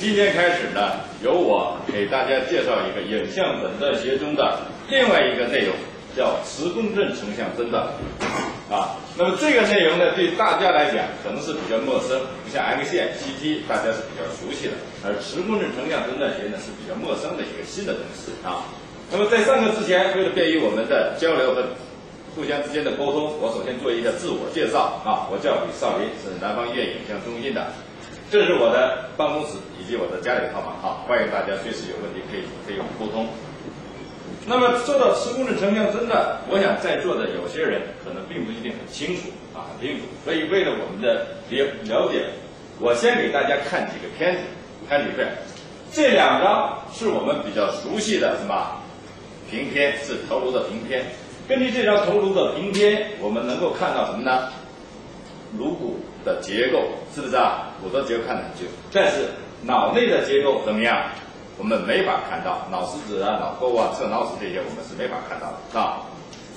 今天开始呢，由我给大家介绍一个影像诊断学中的另外一个内容，叫磁共振成像诊断。啊，那么这个内容呢，对大家来讲可能是比较陌生，不像 X 线、CT 大家是比较熟悉的，而磁共振成像诊断学呢是比较陌生的一个新的东西啊。那么在上课之前，为了便于我们的交流和互相之间的沟通，我首先做一个自我介绍啊，我叫李少林，是南方医院影像中心的，这是我的办公室以及我的家里套房哈，欢迎大家随时有问题可以可以我们沟通。那么说到磁共振成像真的，我想在座的有些人可能并不一定很清楚啊，很清楚。所以为了我们的了了解，我先给大家看几个片子，看几片。这两张是我们比较熟悉的什么平片，是头颅的平片。根据这张头颅的平片，我们能够看到什么呢？颅骨的结构是不是啊？骨头结构看得很清楚，但是脑内的结构怎么样？我们没法看到脑实质啊、脑沟啊、侧脑室这些，我们是没法看到的啊。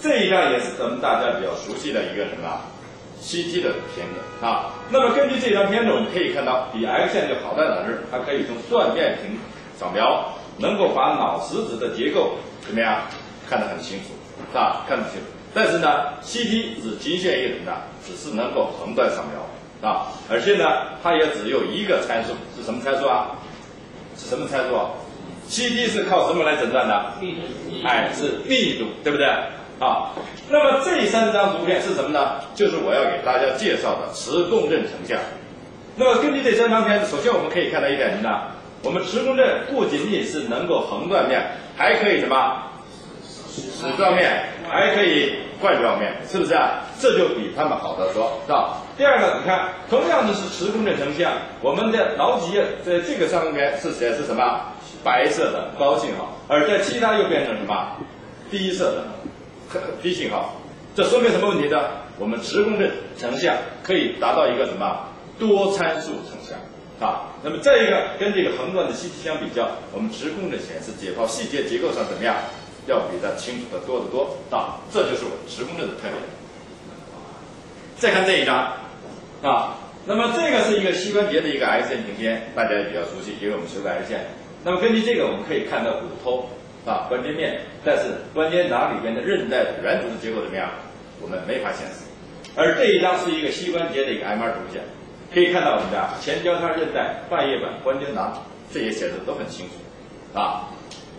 这一张也是咱们大家比较熟悉的一个什么 CT 的片子啊。那么根据这张片子，我们可以看到，比 X 线就好在哪儿？它可以从断面屏扫描，能够把脑实质的结构怎么样看得很清楚啊，看得清楚。但是呢，CT 只局限于什么呢？只是能够横断扫描啊，而且呢，它也只有一个参数，是什么参数啊？是什么参数？CT 是靠什么来诊断的？哎，是密度，对不对？啊，那么这三张图片是什么呢？就是我要给大家介绍的磁共振成像。那么根据这三张片子，首先我们可以看到一点什么呢？我们磁共振不仅仅是能够横断面，还可以什么？矢状面，还可以冠状面，是不是啊？这就比他们好得多，是吧？第二个，你看，同样的是磁共振成像，我们的脑脊液在这个上面是显示什么？白色的高信号，而在其他又变成什么？低色的低信号。这说明什么问题呢？我们磁共振成像可以达到一个什么多参数成像啊？那么再一个，跟这个横断的 CT 相比较，我们磁共振显示解剖细节结构上怎么样？要比它清楚的多得多啊！这就是我们磁共振的特点。再看这一张啊，那么这个是一个膝关节的一个 X 线平片，大家也比较熟悉，因为我们学过 X 线。那么根据这个，我们可以看到骨头啊、关节面，但是关节囊里边的韧带的软组织结构怎么样？我们没法显示。而这一张是一个膝关节的一个 MR 图片，可以看到我们的前交叉韧带、半月板、关节囊，这些显示都很清楚啊。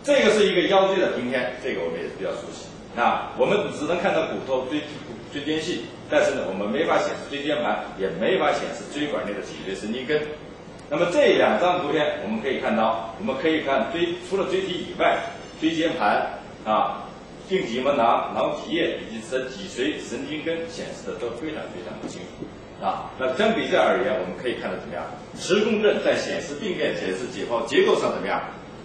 这个是一个腰椎的平片，这个我们也是比较熟悉啊。我们只能看到骨头椎椎间隙，但是呢，我们没法显示椎间盘，也没法显示椎管内的脊椎神经根。那么这两张图片，我们可以看到，我们可以看椎除了椎体以外，椎间盘啊、颈脊膜囊、脑脊液以及神脊髓神经根显示的都非常非常的清楚啊。那相比较而言，我们可以看到怎么样？磁共振在显示病变、显示解剖结构上怎么样？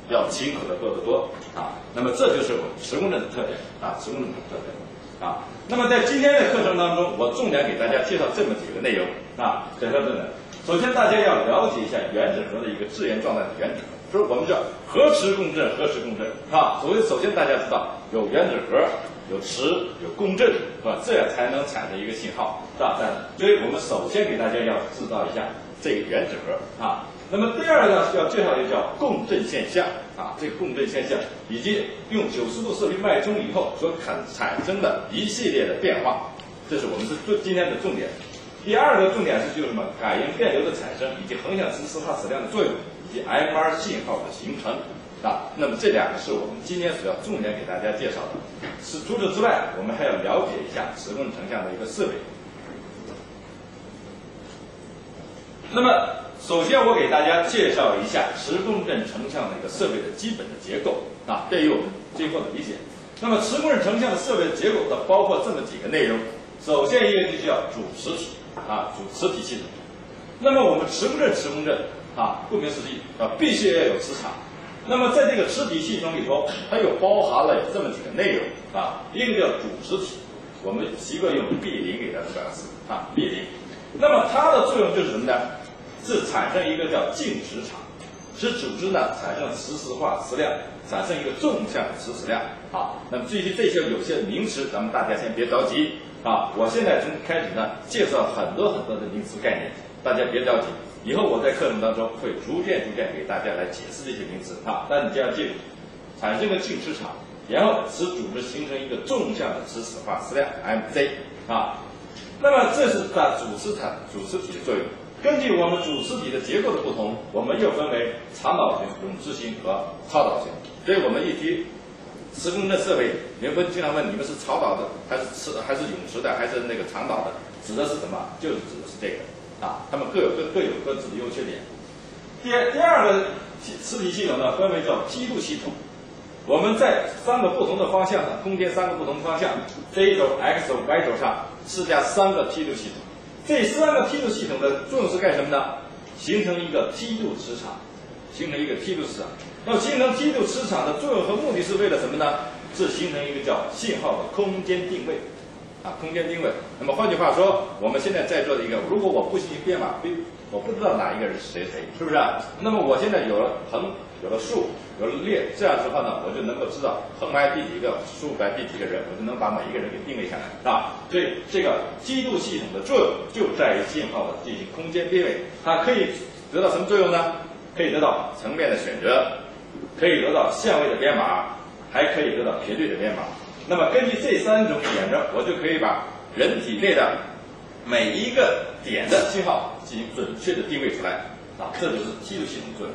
要清楚的多得多啊！那么这就是我们磁共振的特点啊，磁共振的特点啊。那么在今天的课程当中，我重点给大家介绍这么几个内容啊。介绍这个，首先大家要了解一下原子核的一个质源状态的原子核，就是我们叫核磁共振，核磁共振啊。所以首先大家知道有原子核，有磁，有共振，是吧？这样才能产生一个信号，是吧？所以我们首先给大家要制造一下这个原子核啊。那么第二个呢，要介绍一个叫共振现象啊，这个共振现象以及用九十度射频脉冲以后所产产生的一系列的变化，这是我们是做今天的重点。第二个重点是就是什么？感应电流的产生以及横向磁磁化质量的作用以及 MR 信号的形成啊。那么这两个是我们今天所要重点给大家介绍的。是除此之外，我们还要了解一下磁共振成像的一个设备。那么。首先，我给大家介绍一下磁共振成像的一个设备的基本的结构啊，便于我们今后的理解。那么，磁共振成像的设备的结构它，包括这么几个内容。首先，一个就叫主磁体啊，主磁体系统。那么，我们磁共振，磁共振啊，顾名思义啊，必须要有磁场。那么，在这个磁体系统里头，它又包含了这么几个内容啊，一个叫主磁体，我们习惯用 B 零给它表示啊，B 零。那么，它的作用就是什么呢？是产生一个叫静磁场，使组织呢产生磁石化磁量，产生一个纵向磁石量。好，那么至于这些有些名词，咱们大家先别着急啊。我现在从开始呢介绍很多很多的名词概念，大家别着急。以后我在课程当中会逐渐逐渐给大家来解释这些名词啊。但你就要记住，产生个静磁场，然后使组织形成一个纵向的磁石化磁量 Mc 啊。那么这是它主磁场、主磁体的作用。根据我们主磁体的结构的不同，我们又分为长导型、永磁型和超导型。所以我们一提施工的设备，人们经常问你们是超导的还是磁还是永磁的还是那个长导的？指的是什么？就是指的是这个啊，它们各有各各有各自的优缺点。第第二个磁体系统呢，分为叫梯度系统。我们在三个不同的方向上，空间三个不同方向，Z 轴、X 轴、Y 轴上施加三个梯度系统。这三个梯度系统的作用是干什么呢？形成一个梯度磁场，形成一个梯度磁场。那么形成梯度磁场的作用和目的是为了什么呢？是形成一个叫信号的空间定位，啊，空间定位。那么换句话说，我们现在在座的一个，如果我不进行编码，非我不知道哪一个人是谁谁，是不是？那么我现在有了横。有了数，有了列，这样的话呢，我就能够知道横排第几个，竖排第几个人，我就能把每一个人给定位下来，啊。所以这个梯度系统的作用就在于信号的进行空间定位，它可以得到什么作用呢？可以得到层面的选择，可以得到相位的编码，还可以得到频率的编码。那么根据这三种选择，我就可以把人体内的每一个点的信号进行准确的定位出来，啊，这就是梯度系统作用。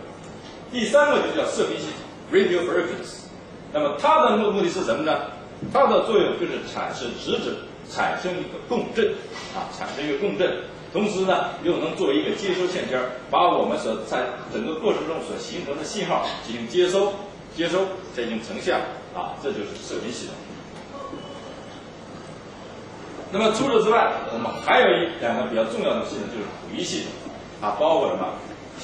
第三个就叫射频系统 （radio frequency），那么它的目目的是什么呢？它的作用就是产生质子产生一个共振，啊，产生一个共振，同时呢又能作为一个接收线圈，把我们所在整个过程中所形成的信号进行接收、接收再进行成像，啊，这就是射频系统。那么除此之外，我们还有一两个比较重要的系统，就是谱仪系统，啊，包括什么？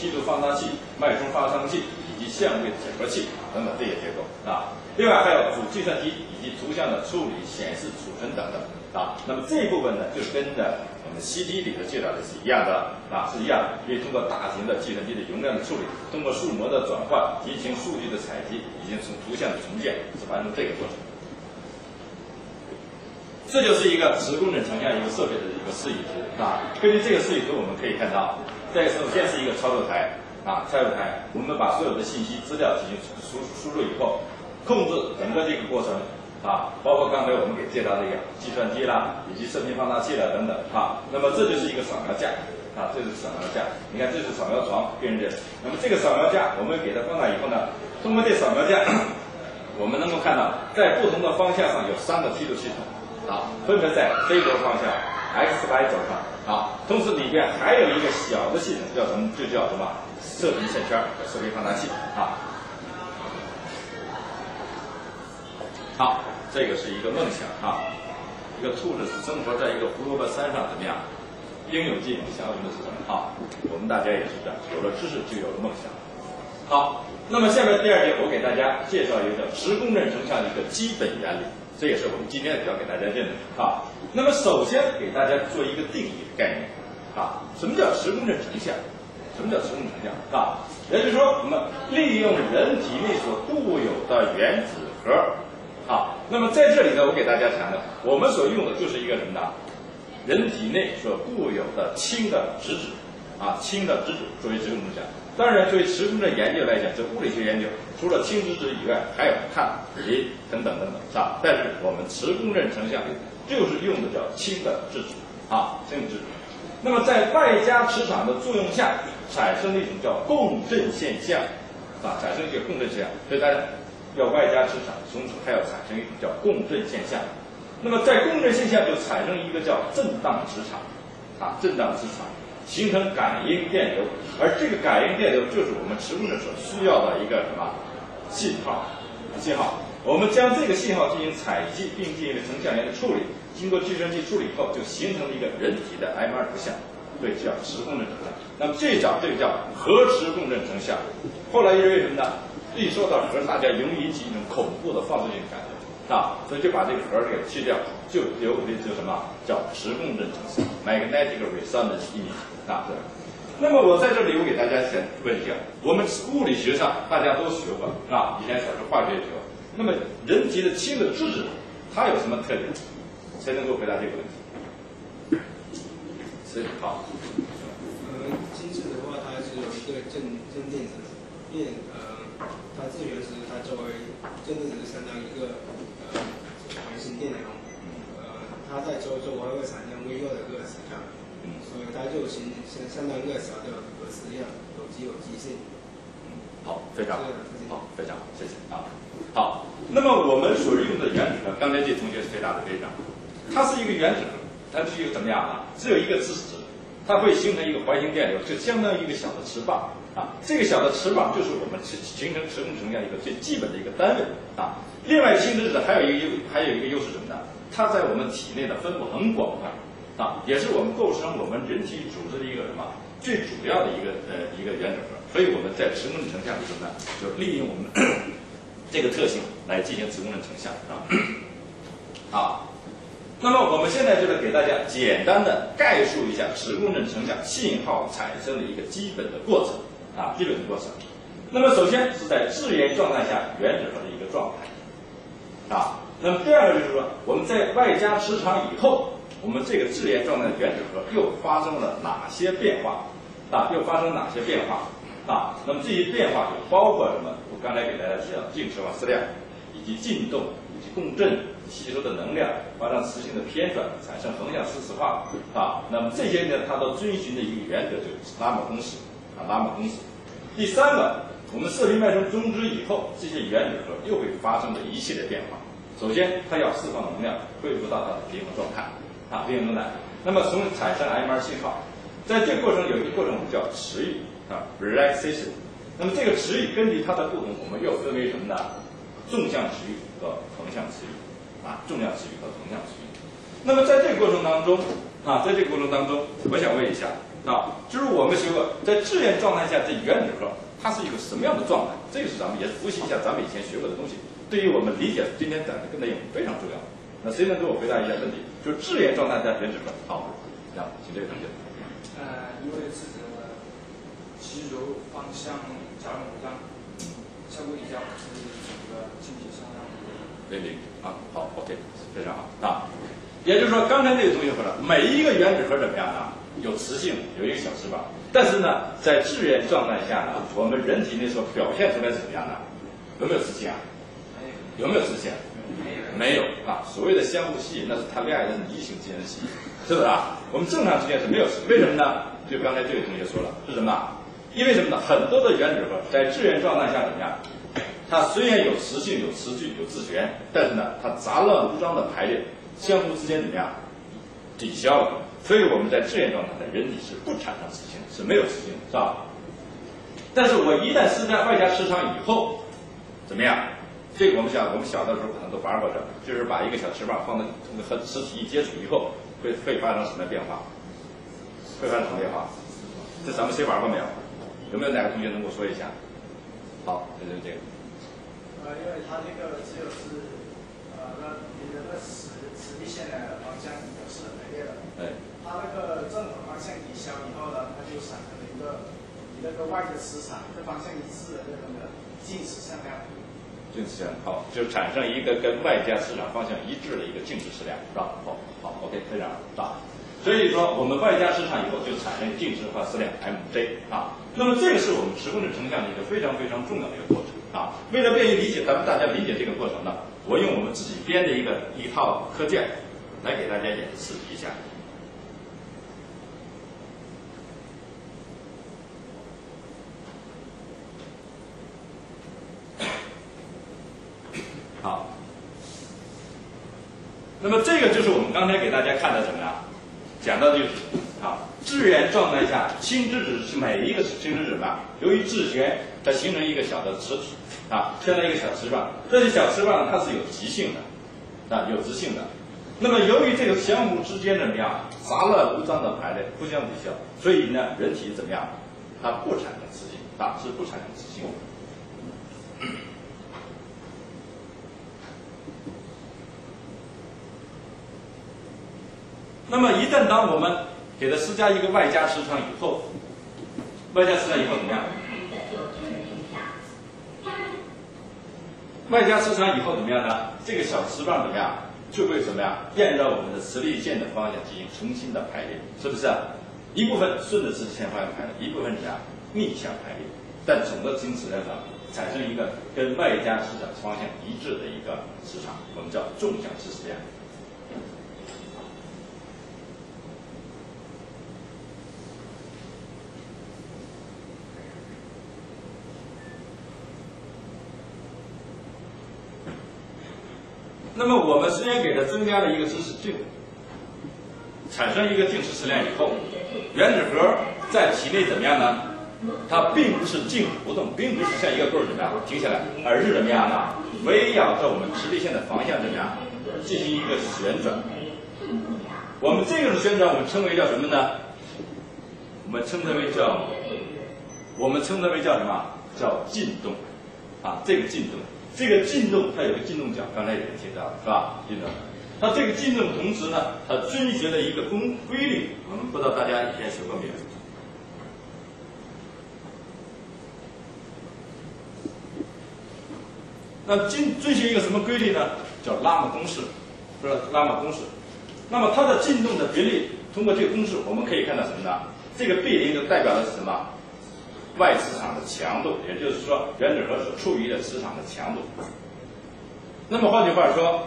梯度放大器、脉冲发生器以及相位整合器等等这些结构啊，另外还有主计算机以及图像的处理、显示、储存等等啊。那么这一部分呢，就是跟着我们 CT 里头介绍的是一样的啊，是一样的，可以通过大型的计算机的容量的处理，通过数模的转换进行数据的采集，以及从图像的重建，是完成这个过程。这就是一个磁共振成像一个设备的一个示意图啊。根据这个示意图，我们可以看到。这首先是一个操作台啊，操作台，我们把所有的信息资料进行输输入以后，控制整个这个过程啊，包括刚才我们给介绍这个计算机啦，以及射频放大器啦等等啊。那么这就是一个扫描架啊，这是扫描架。你看这是扫描床，辨认。那么这个扫描架，我们给它放大以后呢，通过这扫描架，我们能够看到在不同的方向上有三个梯度系统啊，分别在 Z 轴方向、X、Y 轴上。啊，同时里边还有一个小的系统，叫什么？就叫什么射频线圈和射频放大器啊。好，这个是一个梦想啊。一个兔子是生活在一个胡萝卜山上，怎么样？应有尽有，想要的是什么啊？我们大家也是这样，有了知识就有了梦想。好，那么下面第二节，我给大家介绍一个磁共振成像的一个基本原理。这也是我们今天要给大家讲的啊。那么首先给大家做一个定义的概念啊，什么叫磁共振成像？什么叫磁共振成像啊？也就是说，我们利用人体内所固有的原子核啊。那么在这里呢，我给大家讲的，我们所用的就是一个什么呢？人体内所固有的氢的质子啊，氢的质子作为磁共振像。当然，对磁共振研究来讲，这物理学研究除了氢质子以外，还有碳、磷等等等等，是吧？但是我们磁共振成像就是用的叫氢的质子啊，氢的质子。那么在外加磁场的作用下，产生的一种叫共振现象啊，产生一个共振现象。所以大家要外加磁场，同时还要产生一种叫共振现象。那么在共振现象就产生一个叫震荡磁场啊，震荡磁场。形成感应电流，而这个感应电流就是我们磁共振所需要的一个什么信号？信号，我们将这个信号进行采集，并进行成像元的处理，经过计算机处理以后，就形成了一个人体的 MR 图像，对，叫磁共振成像。那么最早这个叫核磁共振成像，后来因为什么呢？一说到核，大家容易引起一种恐怖的放射性感觉。啊，所以就把这个核给去掉，就留的就什么叫磁共振成像 （magnetic resonance image） 啊，对。那么我在这里我给大家先问一下，我们物理学上大家都学过啊，以前小时候化学学过。那么人体的氢的质子，它有什么特点？谁能够回答这个问题？是好？呃，氢质的话，它是有一个正正电子，电呃，它自源时它周围正电子相当于一个呃环形电流，呃，它在周周围会产生微弱的个磁场，所以它就形相相当于一个小的核磁一样，有极有极性。好，非常好，非常好，谢谢啊。好，那么我们所用的原子呢，刚才这同学是回答的非常，它是一个原子核，它是一个怎么样啊？只有一个质子，它会形成一个环形电流，就相当于一个小的磁棒啊。这个小的磁棒就是我们形形成磁共振成像一个最基本的一个单位啊。另外，氢质子还有一个优，还有一个优势什么呢？它在我们体内的分布很广泛啊，也是我们构成我们人体组织的一个什么最主要的一个呃一个原子核。所以我们在磁共振成像里头呢，就利用我们。这个特性来进行磁共振成像啊，好，那么我们现在就是给大家简单的概述一下磁共振成像信号产生的一个基本的过程啊，基本的过程。那么首先是在自源状态下原子核的一个状态啊，那么第二个就是说我们在外加磁场以后，我们这个质源状态的原子核又发生了哪些变化啊？又发生哪些变化啊？那么这些变化就包括什么？我刚才给大家提到静磁化矢量，以及进动，以及共振吸收的能量，发生磁性的偏转，产生横向磁磁化啊。那么这些呢，它都遵循的一个原则就是拉姆公式啊，拉姆公式。第三个，我们射频脉冲终止以后，这些原子核又会发生的一系列变化。首先，它要释放能量，恢复到它的平衡状态啊，平衡状态。那么从产生 M R 信号，在这个过程有一个过程我们叫迟疑啊，relaxation。那么这个词语根据它的不同，我们又分为什么呢？纵向词语和横向词语，啊，纵向词语和横向词语。那么在这个过程当中，啊，在这个过程当中，我想问一下，啊，就是我们学过在质源状态下这原子核它是一个什么样的状态？这个是咱们也复习一下咱们以前学过的东西，对于我们理解今天讲的内容非常重要。那谁能给我回答一下问题？就是质源状态下原子核，好，这样，请这位同学。呃，因为自己的吸收方向。加入五张，效果比较是整个进行相当对对啊，好，OK，非常好啊。也就是说，刚才那个同学说了，每一个原子核怎么样呢？有磁性，有一个小翅膀。但是呢，在质源状态下呢，我们人体内所表现出来是怎么样的？有没有磁性啊？有没有磁性？没有啊。所谓的相互吸引，那是谈恋爱的异性之间的吸引，是不是啊？我们正常之间是没有，为什么呢？就刚才这位同学说了，是什么？因为什么呢？很多的原子核在质源状态下怎么样？它虽然有磁性、有磁矩、有自旋，但是呢，它杂乱无章的排列，相互之间怎么样？抵消了。所以我们在质源状态的人体是不产生磁性，是没有磁性，是吧？但是我一旦施加外加磁场以后，怎么样？这个我们想，我们小的时候可能都玩过这，就是把一个小磁棒放在和磁体一接触以后，会会发生什么变化？会发生什么变化？这咱们谁玩过没有？有没有哪个同学能给我说一下？好，就是这个。呃，因为它这个只有是，呃，那你的那磁磁力线的方向表示排列的。对。它那个正反方向抵消以后呢，它就产生了一个你那个外的磁场的方向一致的那种的静磁向量。静磁向好，就产生一个跟外加磁场方向一致的一个静磁矢量，是吧？好，好，OK，非常大。所以说，我们外加磁场以后就产生静磁化矢量 mj 啊。那么这个是我们磁共振成像的一个非常非常重要的一个过程啊。为了便于理解，咱们大家理解这个过程呢，我用我们自己编的一个一套课件来给大家演示一下。好，那么这个就是我们刚才给大家看的什么呀？讲到的就是啊，质源状态下，氢质子是每一个氢质子嘛，由于自旋，它形成一个小的磁体啊，相当于一个小磁棒。这些小磁棒它是有极性的啊，有极性的。那么由于这个相互之间怎么样，杂乱无章的排列，互相抵消，所以呢，人体怎么样，它不产生磁性啊，是不产生磁性的。那么一旦当我们给它施加一个外加磁场以后，外加磁场以后怎么样？外加磁场以后怎么样呢？这个小磁棒怎么样？就会怎么样？沿着我们的磁力线的方向进行重新的排列，是不是？一部分顺着磁力线方向排列，一部分怎么样？逆向排列，但总的晶磁量上产生一个跟外加磁场方向一致的一个磁场，我们叫纵向磁石量。那么我们虽然给它增加了一个知识就，产生一个净磁质量以后，原子核在体内怎么样呢？它并不是静不动，并不是像一个棍儿怎么样停下来，而是怎么样呢？围绕着我们磁力线的方向怎么样进行一个旋转。我们这个旋转，我们称为叫什么呢？我们称它为叫，我们称它为叫什么？叫进动，啊，这个进动。这个进动它有个进动角，刚才也提到了，是吧？进动，它这个进动同时呢，它遵循了一个公规律，我们不知道大家以前学过没有？那进遵循一个什么规律呢？叫拉姆公式，不是吧？拉姆公式。那么它的进动的频率，通过这个公式，我们可以看到什么呢？这个 B 零就代表的是什么？外磁场的强度，也就是说原子核所处于的磁场的强度。那么换句话说，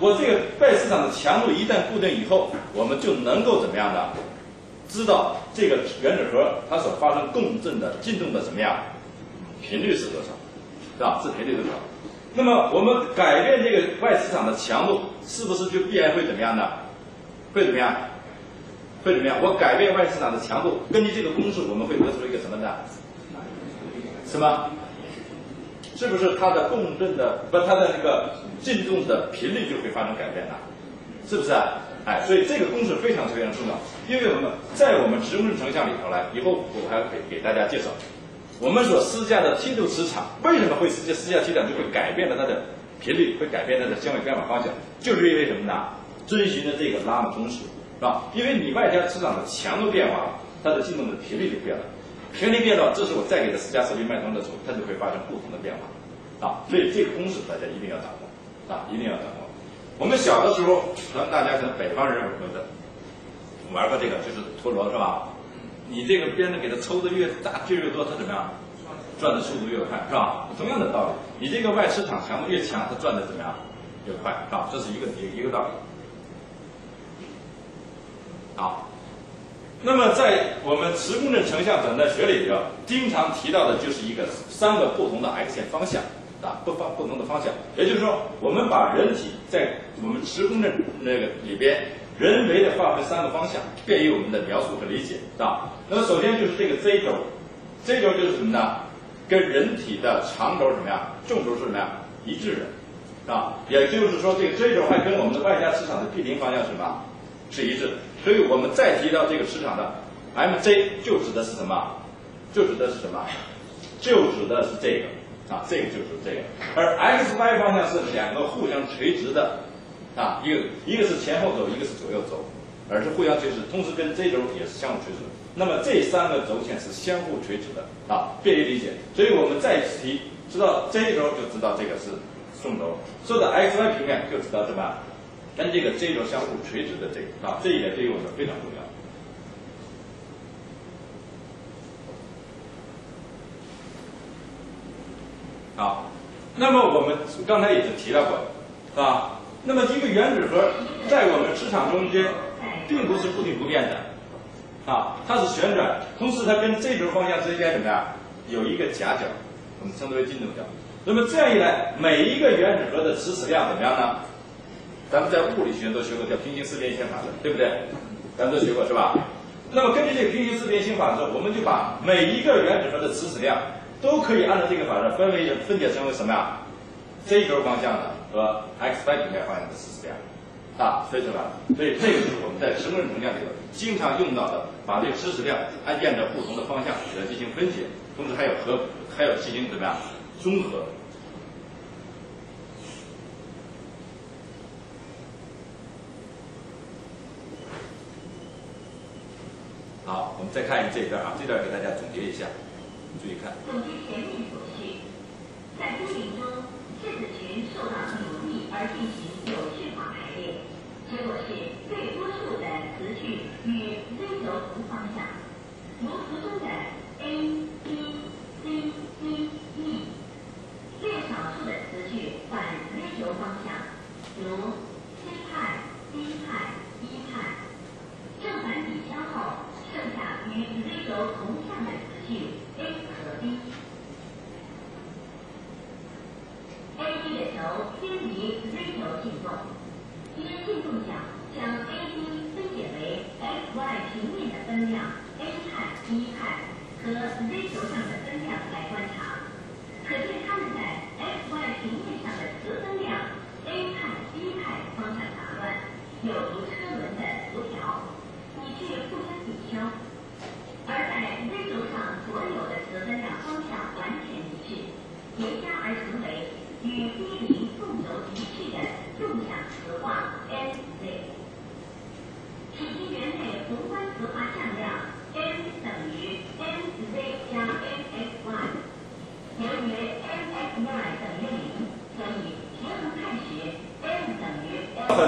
我这个外磁场的强度一旦固定以后，我们就能够怎么样呢？知道这个原子核它所发生共振的进动的怎么样频率是多少，是吧？是频率多少？那么我们改变这个外磁场的强度，是不是就必然会怎么样呢？会怎么样？会怎么样？我改变外磁场的强度，根据这个公式，我们会得出一个什么呢？什么？是不是它的共振的不，它的那个振动的频率就会发生改变呢？是不是啊？哎，所以这个公式非常非常重要，因为我们在我们直共振成像里头来，以后我还会给给大家介绍，我们所施加的梯度磁场为什么会施加施加梯度，就会改变了它的频率，会改变它的相位变化方向，就是因为什么呢？遵循着这个拉姆公式。是吧？因为你外加磁场的强度变化，它的振动的频率就变了，频率变了，这时候我再给它施加磁力脉冲的时候，它就会发生不同的变化，啊，所以这个公式大家一定要掌握，啊，一定要掌握。我们小的时候，可能大家可能北方人玩的，玩过这个就是陀螺是吧？你这个鞭子给它抽的越大劲越多，它怎么样？转的速度越快是吧？同样的道理，你这个外磁场强度越强，它转的怎么样？越快啊，这是一个一一个道理。好，那么在我们磁共振成像诊断学里边，经常提到的就是一个三个不同的 X 线方向啊，不方不同的方向。也就是说，我们把人体在我们磁共振那个里边，人为的划分三个方向，便于我们的描述和理解，啊。那么首先就是这个 Z 轴，Z 轴就是什么呢？跟人体的长轴什么呀？纵轴是什么呀？一致的，啊，也就是说，这个 Z 轴还跟我们的外加磁场的 P 零方向什么？是一致的。所以我们再提到这个磁场的 Mj，就指的是什么？就指的是什么？就指的是这个啊，这个就是这个。而 xy 方向是两个互相垂直的啊，一个一个是前后走，一个是左右走，而是互相垂直，同时跟 z 轴也是相互垂直。那么这三个轴线是相互垂直的啊，便于理解。所以我们再提知道 z 轴，就知道这个是纵轴；说到 xy 平面，就知道什么？跟这个 Z 轴相互垂直的这个啊，这一点对于我们非常重要。好，那么我们刚才已经提到过，啊？那么一个原子核在我们磁场中间，并不是固定不变的，啊，它是旋转，同时它跟 Z 轴方向之间怎么样？有一个夹角，我们称之为进动角。那么这样一来，每一个原子核的磁矢量怎么样呢？咱们在物理学都学过叫平行四边形法则，对不对？咱们都学过是吧？那么根据这个平行四边形法则，我们就把每一个原子核的磁质量都可以按照这个法则分为分解成为什么呀？Z 轴方向的和 X、Y 平面方向的磁质量啊，分出来。所以这个是我们在成人能量里头经常用到的，把这个磁质量按沿着不同的方向给它进行分解，同时还有和还有进行怎么样综合。好，我们再。看这一段啊，这段给大家总结一下，注意看。总结前面所叙，在规定中，质子群受到阻力而进行有序化排列，结果是最多数的词句与 Z 轴同方向，如图中的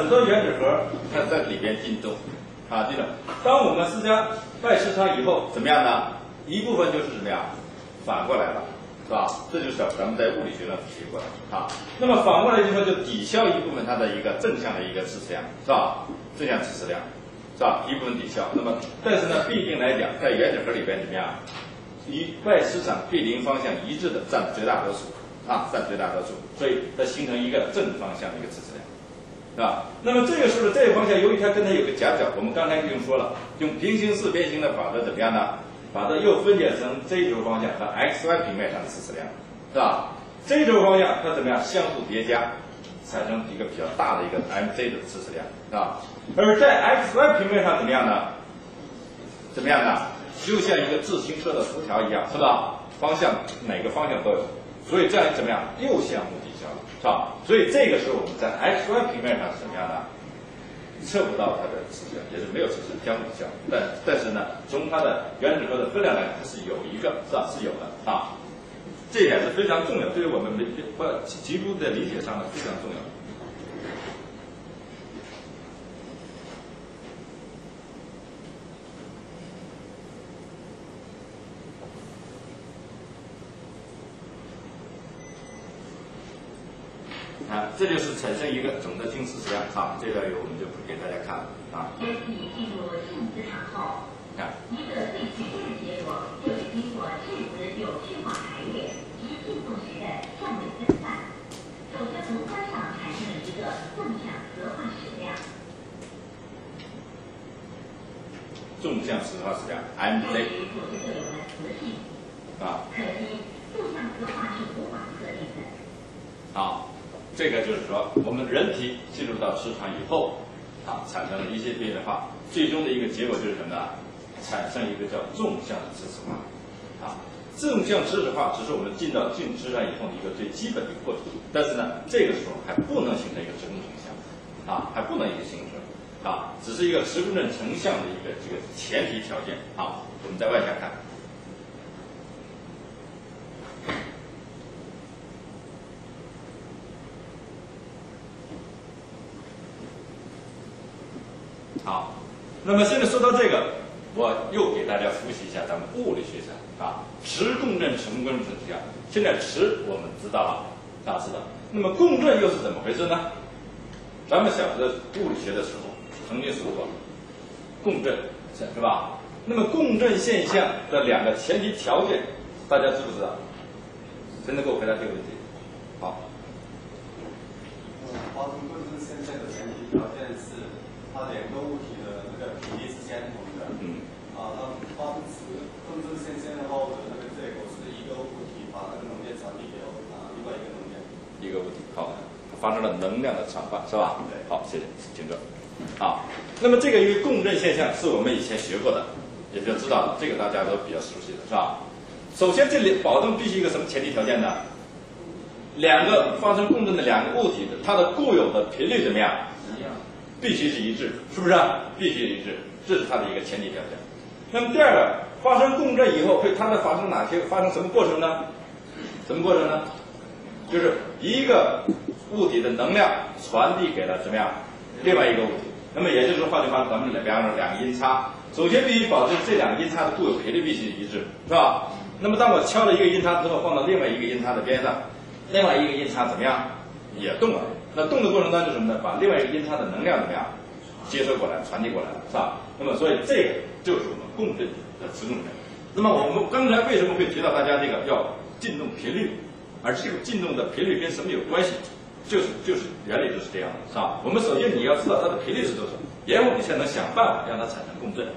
很多原子核它在里边进动，啊，记得，当我们施加外磁场以后，怎么样呢？一部分就是怎么样，反过来了，是吧？这就是咱们在物理学上学过的啊。那么反过来就说就抵消一部分它的一个正向的一个支持量，是吧？正向支持量，是吧？一部分抵消。那么，但是呢，毕竟来讲，在原子核里边怎么样？与外磁场 B 零方向一致的占绝大多数，啊，占绝大多数，所以它形成一个正方向的一个支持量。是吧？那么这个时候这个方向，由于它跟它有个夹角，我们刚才已经说了，用平行四边形的法则怎么样呢？把它又分解成 Z 轴方向和 X Y 平面上的支持量，是吧？Z 轴方向它怎么样？相互叠加，产生一个比较大的一个 MZ 的支持量，是吧？而在 X Y 平面上怎么样呢？怎么样呢？就像一个自行车的辐条一样，是吧？方向哪个方向都有，所以这样怎么样？又相互，是吧？所以这个时候我们在 X Y 平面上是什么样的？测不到它的磁场，也是没有磁场相互抵消。但但是呢，从它的原子核的分量来看，它是有一个，是吧？是有的啊。这一点是非常重要，对于我们没不极度的理解上呢非常重要。啊，这就是产生一个总的晶磁质量啊，这段有我们就不给大家看了啊。S 进入正磁场后，看，一个最直接的结果就是经过质子有序化排列及进动时的相位分散，首先宏观上产生了一个纵向磁化矢量。纵向磁化矢量 MZ 里组织就有了磁性，啊可惜纵向磁化是无法测定的。啊，这个就是说我们人体进入到磁场以后啊，产生了一些变化，最终的一个结果就是什么呢？产生一个叫纵向的磁场化啊。纵向磁场化只是我们进到进磁场以后的一个最基本的过程，但是呢，这个时候还不能形成一个直共成像啊，还不能一个形成啊，只是一个直共振成像的一个这个前提条件啊。我们再往下看。好，那么现在说到这个，我又给大家复习一下咱们物理学上啊，磁共振成共振怎样？现在磁我们知道了，大家知道。那么共振又是怎么回事呢？咱们小学物理学的时候曾经说过，共振是是吧？那么共振现象的两个前提条件，大家知不知道？谁能给我回答这个问题？好，发生共振现象的前提它两个物体的那个比例是相同的。嗯，啊，当发生此共振现象后的那个结果是一个物体把那个能量传递给啊另外一个能量。一个物体，好，发生了能量的转换，是吧？对好，谢谢，请坐。好，那么这个因为共振现象是我们以前学过的，也就知道了，这个大家都比较熟悉的，是吧？首先，这里保证必须一个什么前提条件呢？两个发生共振的两个物体的它的固有的频率怎么样？必须是一致，是不是？必须一致，这是它的一个前提条件。那么第二个，发生共振以后会它会发生哪些发生什么过程呢？什么过程呢？就是一个物体的能量传递给了怎么样另外一个物体。那么也就是说，换句话说，咱们比方说两个音叉，首先必须保证这两个音叉的固有频率必须一致，是吧？那么当我敲了一个音叉之后，放到另外一个音叉的边上，另外一个音叉怎么样也动了？那动的过程当中是什么呢？把另外一个音叉的能量怎么样接收过来、传递过来了，是吧？那么所以这个就是我们共振的磁共振。那么我们刚才为什么会提到大家这个要振动频率？而这个振动的频率跟什么有关系？就是就是原理就是这样的，是吧？我们首先你要知道它的频率是多少，然后你才能想办法让它产生共振。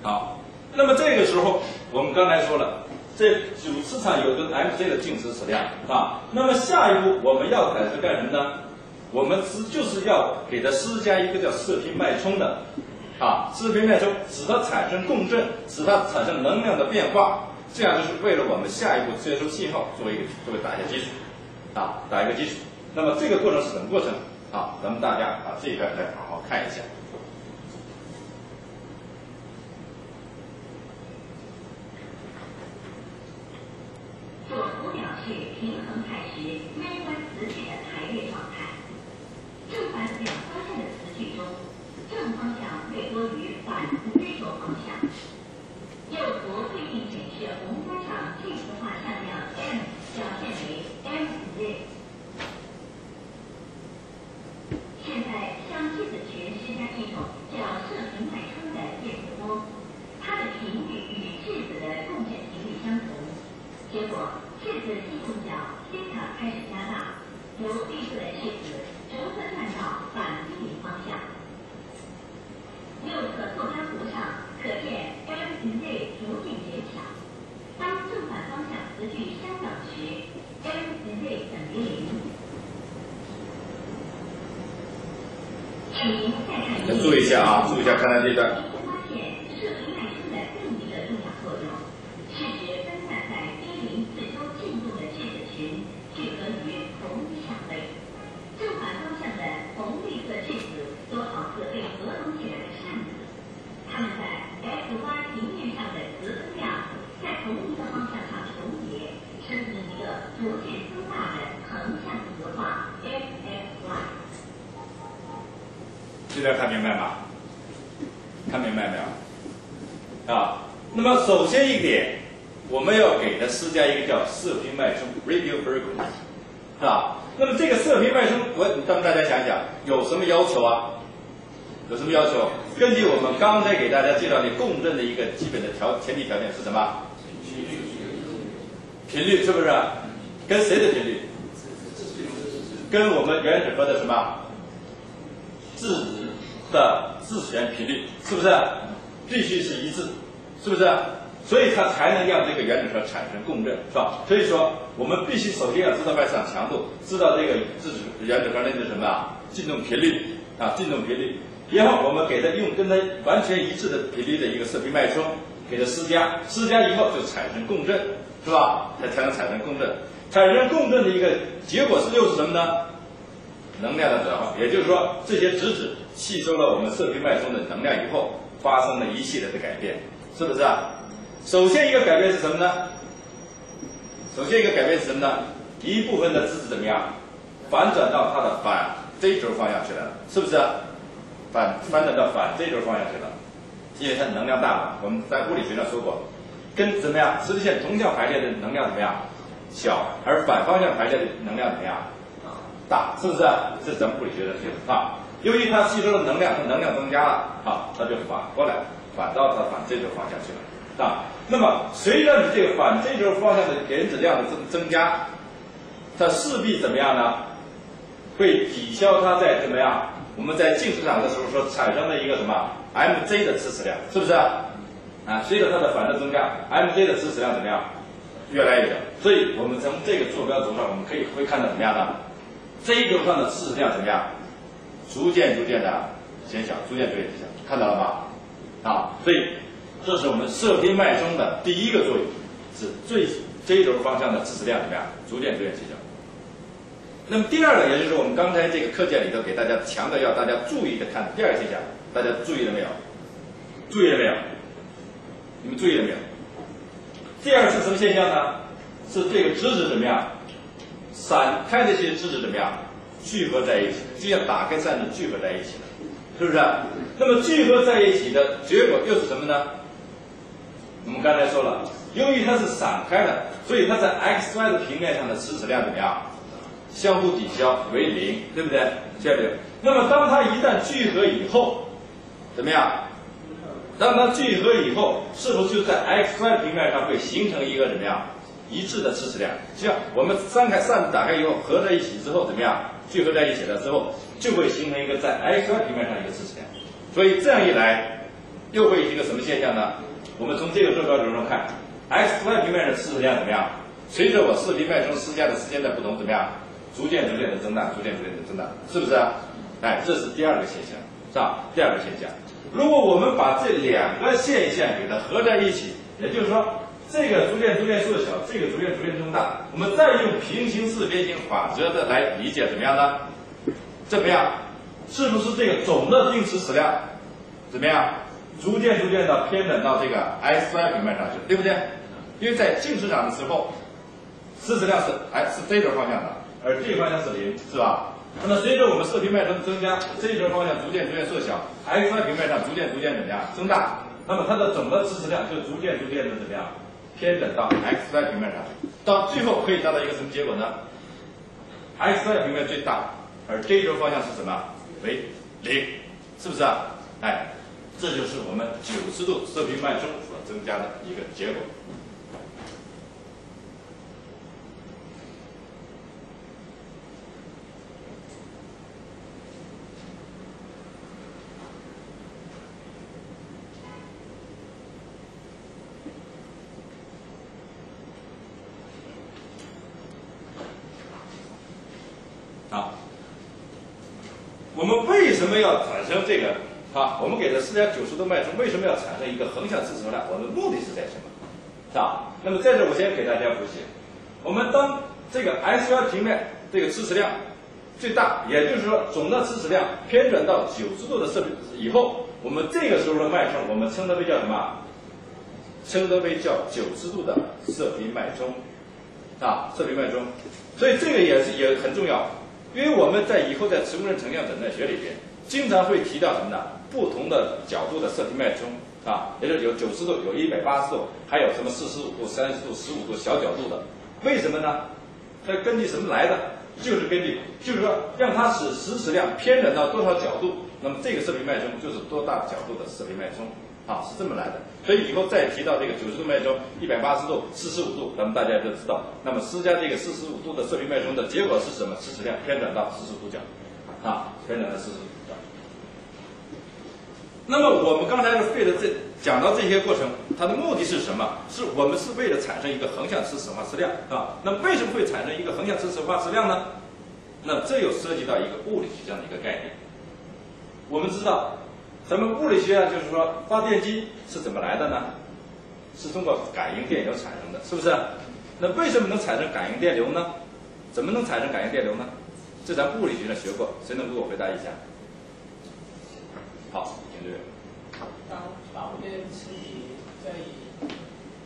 好，那么这个时候我们刚才说了，这主磁场有个 mc 的静止矢量啊。那么下一步我们要开始干什么呢？我们是就是要给它施加一个叫射频脉冲的。啊，射频脉冲使它产生共振，使它产生能量的变化，这样就是为了我们下一步接收信号作为一个作为打一个基础，啊，打一个基础。那么这个过程是什么过程？啊，咱们大家啊这一块再好好看一下。左图表示平衡态时微观磁矩的排列状态，正反两方向的磁矩中。正方向略多于反追求方向。右图对应显示红砖上静磁化向量 m 表现为 m z。现在向质子群施加一种叫射频脉冲的电磁波，它的频率与质子的共振频率相同。结果，质子激动角西塔开始加大，由绿色的质子逐次转到反精灵方向。右侧坐标图上可见 m z 逐渐减小，当正反方向磁矩相等时，m z 等于零。请再看。注意一下啊，注意一下，看看这段。这点看明白吗？看明白没有？啊，那么首先一点，我们要给它施加一个叫射频脉冲 （radio frequency），是吧？那么这个射频脉冲，我让大家想想，有什么要求啊？有什么要求？根据我们刚才给大家介绍的共振的一个基本的条前提条件是什么？频率是不是？跟谁的频率？跟我们原子核的什么？质子。的自旋频率是不是必须是一致？是不是？所以它才能让这个原子核产生共振，是吧？所以说，我们必须首先要知道外场强度，知道这个质子原子核那个什么啊，振动频率啊，振动频率。然后我们给它用跟它完全一致的频率的一个射频脉冲，给它施加，施加以后就产生共振，是吧？才才能产生共振。产生共振的一个结果是又是什么呢？能量的转化，也就是说，这些质子吸收了我们射频脉冲的能量以后，发生了一系列的改变，是不是啊？首先一个改变是什么呢？首先一个改变是什么呢？一部分的质子怎么样？反转到它的反 z 轴方向去了，是不是？反反转到反 z 轴方向去了，因为它能量大了。我们在物理学上说过，跟怎么样？磁力线同向排列的能量怎么样？小，而反方向排列的能量怎么样？大是不是？这是咱们物理学的例子啊。由于它吸收的能量，它能量增加了啊，它就反过来，反到它反这轴方向去了啊。那么随着你这个反这轴方向的原子量的增增加，它势必怎么样呢？会抵消它在怎么样？我们在静磁场的时候所产生的一个什么 mz 的支持量，是不是？啊，随着它的反射增加，mz 的支持量怎么样？越来越小。所以我们从这个坐标轴上，我们可以会看到怎么样呢？这一轴上的质量怎么样？逐渐逐渐的减小，逐渐逐渐减小，看到了吧？啊，所以这是我们射频脉冲的第一个作用，是最这一轴方向的质量怎么样？逐渐逐渐减小。那么第二个，也就是我们刚才这个课件里头给大家强调要大家注意的看第二个现象，大家注意了没有？注意了没有？你们注意了没有？第二是什么现象呢？是这个质子怎么样？散开的这些质子怎么样？聚合在一起，就像打开扇子聚合在一起了，是不是？那么聚合在一起的结果又是什么呢？我们刚才说了，由于它是散开的，所以它在 x y 的平面上的磁质量怎么样？相互抵消为零，对不对？对不对？那么当它一旦聚合以后，怎么样？当它聚合以后，是不是就在 x y 平面上会形成一个怎么样一致的磁质量？就像我们三开扇子打开以后合在一起之后怎么样？聚合在一起了之后，就会形成一个在 x y 平面上一个磁质量。所以这样一来，又会一个什么现象呢？我们从这个坐标轴上看，x y 平面的磁质量怎么样？随着我四平面中施加的时间的不同，怎么样？逐渐逐渐的增大，逐渐逐渐的增大，是不是啊？哎，这是第二个现象，是吧？第二个现象，如果我们把这两个现象给它合在一起，也就是说，这个逐渐逐渐缩小，这个逐渐逐渐增大，我们再用平行四边形法则的来理解，怎么样呢？怎么样？是不是这个总的定磁矢量怎么样？逐渐逐渐的偏转到这个 x y 平面上去，对不对？因为在静磁场的时候，磁质量是哎是这个方向的，而这个方向是零，是吧？那么随着我们射频脉冲的增加，这一轴方向逐渐逐渐缩小，x y 平面上逐渐逐渐怎么样增大？那么它的总的磁质量就逐渐逐渐的怎么样偏转到 x y 平面上，到最后可以达到一个什么结果呢？x y 平面最大，而这一轴方向是什么？为零，是不是啊？哎。这就是我们九十度射频脉冲所增加的一个结果。好，我们为什么要产生这个？好，我们给的四点九十度脉冲，为什么要产生一个横向磁石流量？我们目的是在什么？是吧？那么在这我先给大家复习，我们当这个 x y 平面这个支持量最大，也就是说总的支持量偏转到九十度的射频以后，我们这个时候的脉冲，我们称它为叫什么？称它为叫九十度的射频脉冲，啊，射频脉冲。所以这个也是也很重要，因为我们在以后在磁共振成像诊断学里边，经常会提到什么呢？不同的角度的射频脉冲啊，也就是有九十度，有一百八十度，还有什么四十五度、三十度、十五度小角度的，为什么呢？它根据什么来的？就是根据，就是说让它使实时量偏转到多少角度，那么这个射频脉冲就是多大角度的射频脉冲啊，是这么来的。所以以后再提到这个九十度脉冲、一百八十度、四十五度，咱们大家就知道，那么施加这个四十五度的射频脉冲的结果是什么？实质量偏转到四十五度角啊，偏转到四十五。那么我们刚才是费了这讲到这些过程，它的目的是什么？是我们是为了产生一个横向磁石化质量，啊。那为什么会产生一个横向磁石化质量呢？那这又涉及到一个物理学上的一个概念。我们知道，咱们物理学上就是说，发电机是怎么来的呢？是通过感应电流产生的，是不是？那为什么能产生感应电流呢？怎么能产生感应电流呢？这咱物理学上学过，谁能给我回答一下？好。当导电磁体在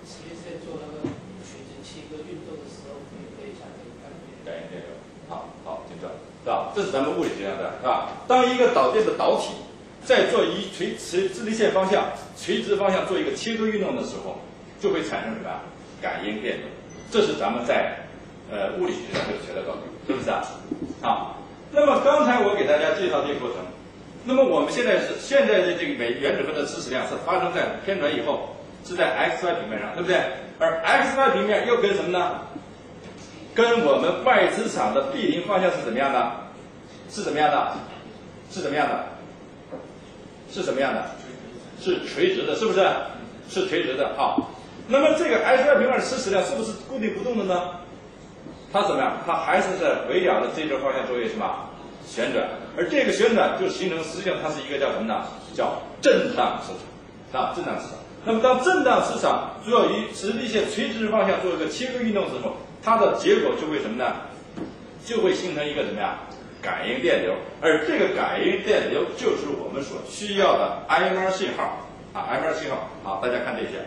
实验室做那个垂直切割运动的时候，可以产生感应感应电流。好好听着，是吧？这是咱们物理学上的，是吧？当一个导电的导体在做一垂直直立线方向、垂直方向做一个切割运动的时候，就会产生什么？感应电流。这是咱们在呃物理学上就学的道理，是不是啊？好，那么刚才我给大家介绍这个过程。那么我们现在是现在的这个每原子核的磁石量是发生在偏转以后，是在 x y 平面上，对不对？而 x y 平面又跟什么呢？跟我们外磁场的 B 零方向是怎么样的？是怎么样的？是怎么样的？是什么样的？是垂直的，是不是？是垂直的。好，那么这个 x y 平面的磁石量是不是固定不动的呢？它怎么样？它还是在围绕着这轴方向作为什么？旋转，而这个旋转就形成，实际上它是一个叫什么呢？叫震荡磁场，啊，震荡磁场。那么当震荡磁场主要以直立线垂直方向做一个切割运动的时候，它的结果就会什么呢？就会形成一个怎么样感应电流，而这个感应电流就是我们所需要的 MR 信号啊，MR 信号。好，大家看这些。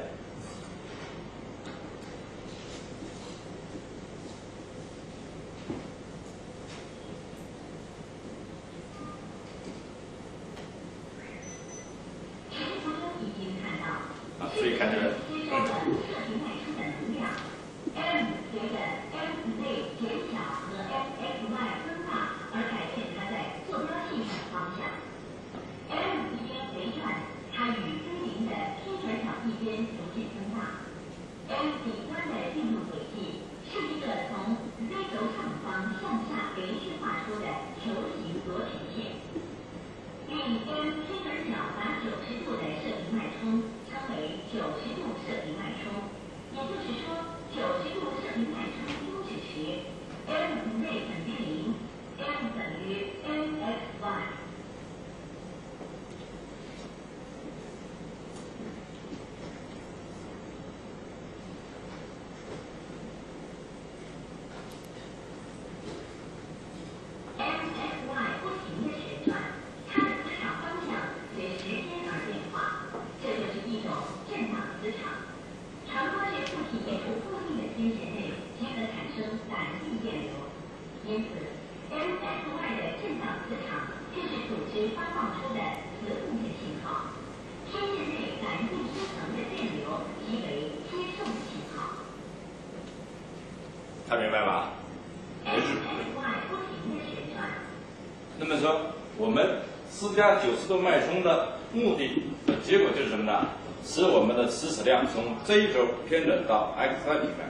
做脉冲的目的的结果就是什么呢？使我们的磁矢量从 Z 轴偏转到 X 二平面，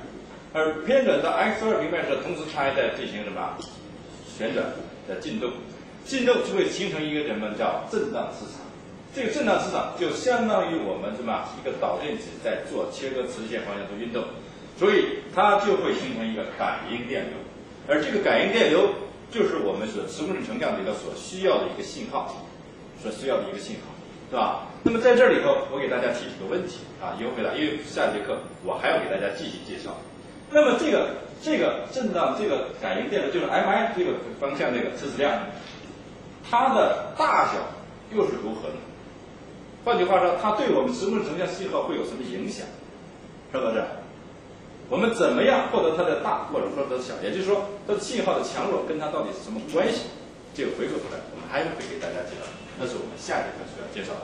而偏转到 X 二平面时，同时它还在进行什么？旋转的进动，进动就会形成一个什么？叫震荡磁场。这个震荡磁场就相当于我们什么？一个导电极在做切割磁线方向的运动，所以它就会形成一个感应电流，而这个感应电流就是我们所磁共振成像里头所需要的一个信号，所需要的一个信号，对吧？那么在这里头，我给大家提几个问题啊，一会回答，因为下节课我还要给大家继续介绍。那么这个这个震荡这个感应电流就是 MI 这个方向这个磁矢量，它的大小又是如何呢？换句话说，它对我们磁共振成像信号会有什么影响？是不是？我们怎么样获得它的大或者说它的小？也就是说，它的信号的强弱跟它到底是什么关系？这个回过头来，我们还会给大家介绍，那是我们下节课所要介绍的。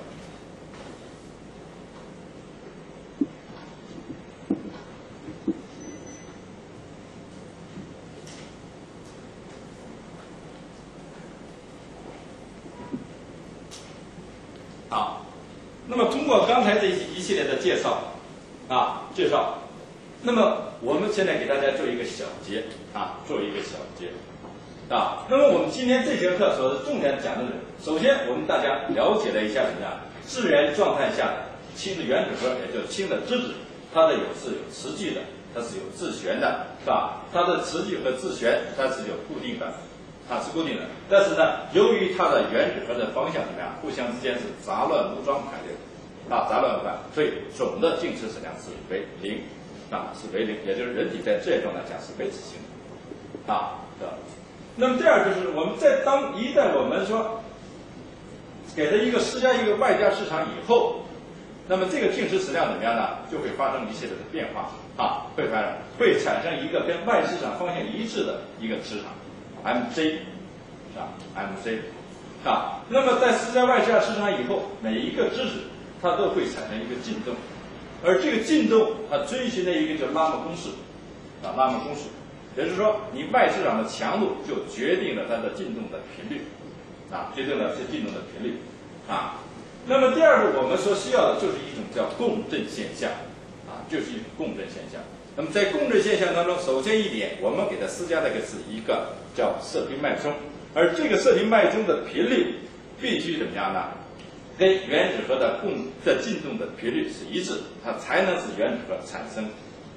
好，那么通过刚才这一系列的介绍啊，介绍，那么我们现在给大家做一个小结啊，做一个小结啊。那么我们今天这节课所重点讲的，首先我们大家了解了一下什么呀？自然状态下的氢的原子核，也就是氢的质子，它的有是有磁矩的，它是有自旋的，是吧？它的磁矩和自旋它是有固定的。它是固定的，但是呢，由于它的原子核的方向怎么样，互相之间是杂乱无章排列的，啊，杂乱无章，所以总的净磁质量是为零，啊，是为零，也就是人体在这样状态下是维持性的，啊，的。那么第二就是我们在当一旦我们说给它一个施加一个外加市场以后，那么这个净磁质量怎么样呢？就会发生一系列的变化，啊，会发生会产生一个跟外市场方向一致的一个磁场。MC 是吧？MC 啊，那么在施加外加市场以后，每一个质子它都会产生一个进动，而这个进动它遵循的一个叫拉姆公式啊，拉姆公式，也就是说，你外市场的强度就决定了它的进动的频率啊，决定了这进动的频率啊。那么第二个，我们所需要的就是一种叫共振现象啊，就是一种共振现象。那么在共振现象当中，首先一点，我们给它施加的是一个叫射频脉冲，而这个射频脉冲的频率必须怎么样呢？跟原子核的共的进动的频率是一致，它才能使原子核产生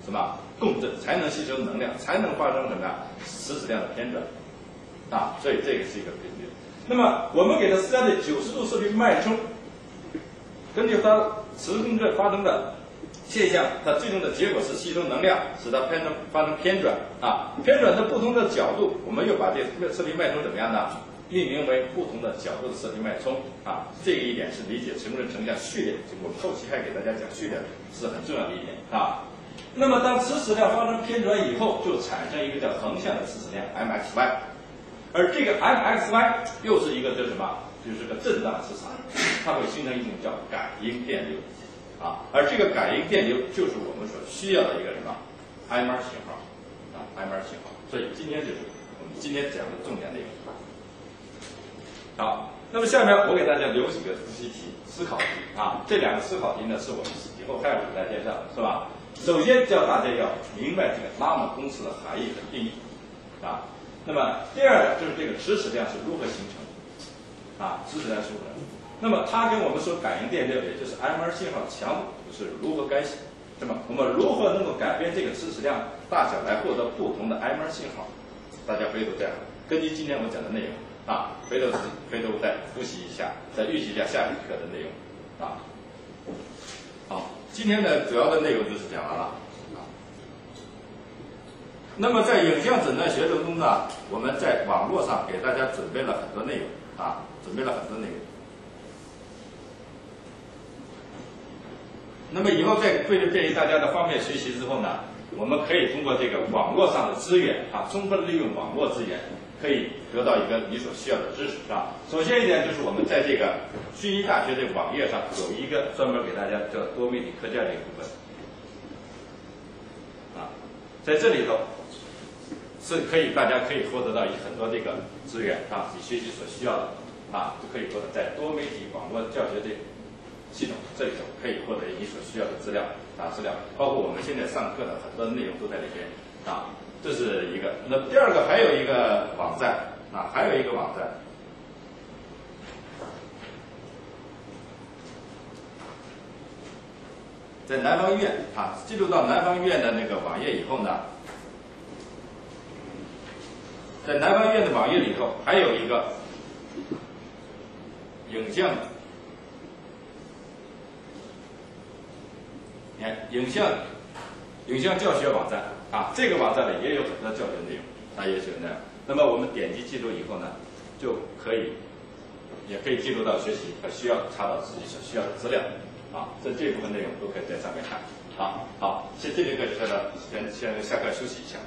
什么共振，才能吸收能量，才能发生什么呀磁质量的偏转啊。所以这个是一个频率。那么我们给它施加的九十度射频脉冲，根据它磁共振发生的现象，它最终的结果是吸收能量，使它偏成发生偏转啊。偏转的不同的角度，我们又把这个色体脉冲怎么样呢？命名为不同的角度的射频脉冲啊。这一点是理解磁共振成像序列，我们后期还给大家讲序列是很重要的一点啊。那么当磁矢量发生偏转以后，就产生一个叫横向的磁矢量 mxy，而这个 mxy 又是一个叫什么？就是个震荡磁场，它会形成一种叫感应电流。啊，而这个感应电流就是我们所需要的一个什么 MR 信号啊，MR 信号。所以今天就是我们今天讲的重点内容。好，那么下面我给大家留几个复习题、思考题啊。这两个思考题呢，是我们以后还要给大家介绍，是吧？首先教大家要明白这个拉姆公式的含义和定义啊。那么第二个就是这个磁矢量是如何形成啊？磁矢量是如何？那么它跟我们说感应电流，也就是 MR 信号强度是如何干系？那么我们如何能够改变这个磁矢量大小来获得不同的 MR 信号？大家回头再根据今天我讲的内容啊，回头回头再复习一下，再预习一下下一课的内容啊。今天的主要的内容就是讲完了啊。那么在影像诊断学当中呢，我们在网络上给大家准备了很多内容啊，准备了很多内容。那么以后在为了便于大家的方便学习之后呢，我们可以通过这个网络上的资源啊，充分利用网络资源，可以得到一个你所需要的知识啊。首先一点就是我们在这个虚拟大学的网页上有一个专门给大家叫多媒体课件的一部分啊，在这里头是可以大家可以获得到很多这个资源啊，你学习所需要的啊，都可以获得在多媒体网络教学这。系统这里头可以获得你所需要的资料啊，资料包括我们现在上课的很多内容都在里边啊，这是一个。那第二个还有一个网站啊，还有一个网站，在南方医院啊，进入到南方医院的那个网页以后呢，在南方医院的网页里头还有一个影像。你看影像，影像教学网站啊，这个网站里也有很多教学内容，大家，也是那样。那么我们点击进入以后呢，就可以，也可以进入到学习和，需要查找自己所需要的资料，啊，这这部分内容都可以在上面看。好，好，先这节课就到，先先下课休息一下。